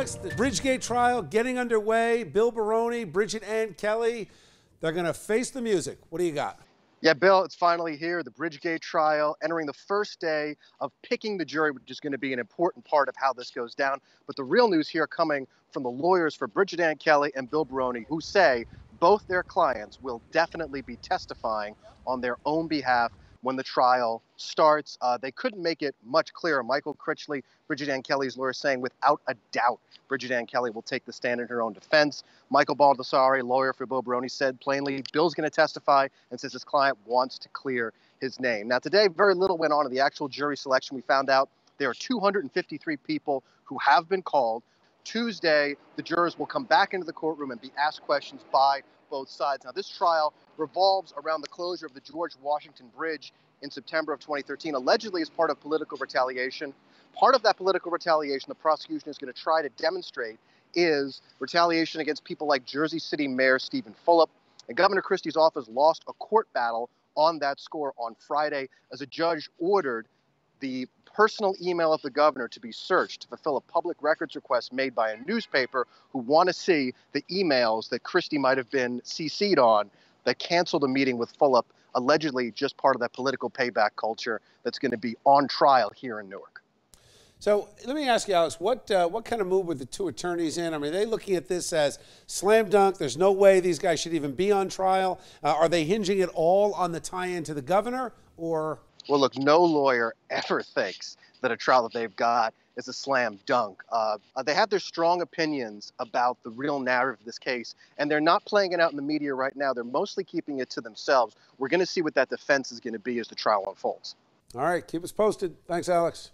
Alex, the Bridgegate trial getting underway. Bill Baroni, Bridget Anne Kelly, they're going to face the music. What do you got? Yeah, Bill, it's finally here. The Bridgegate trial entering the first day of picking the jury, which is going to be an important part of how this goes down. But the real news here coming from the lawyers for Bridget Anne Kelly and Bill Baroni, who say both their clients will definitely be testifying on their own behalf when the trial starts. Uh, they couldn't make it much clearer. Michael Critchley, Bridget Anne Kelly's lawyer, saying without a doubt, Bridget Anne Kelly will take the stand in her own defense. Michael Baldassare, lawyer for Bill Baroni, said plainly Bill's going to testify and says his client wants to clear his name. Now, today, very little went on in the actual jury selection. We found out there are 253 people who have been called. Tuesday, the jurors will come back into the courtroom and be asked questions by both sides. Now, this trial revolves around the closure of the George Washington Bridge in September of 2013, allegedly as part of political retaliation. Part of that political retaliation, the prosecution is going to try to demonstrate is retaliation against people like Jersey City Mayor Steven Fulop. And Governor Christie's office lost a court battle on that score on Friday as a judge ordered the personal email of the governor to be searched to fulfill a public records request made by a newspaper who want to see the emails that Christie might have been CC'd on that canceled a meeting with Fulop, allegedly just part of that political payback culture that's going to be on trial here in Newark. So let me ask you, Alex, what uh, what kind of move were the two attorneys in? I mean, are they looking at this as slam dunk? There's no way these guys should even be on trial. Uh, are they hinging it all on the tie-in to the governor, or? Well, look, no lawyer ever thinks that a trial that they've got is a slam dunk. Uh, uh, they have their strong opinions about the real narrative of this case, and they're not playing it out in the media right now. They're mostly keeping it to themselves. We're going to see what that defense is going to be as the trial unfolds. All right, keep us posted. Thanks, Alex.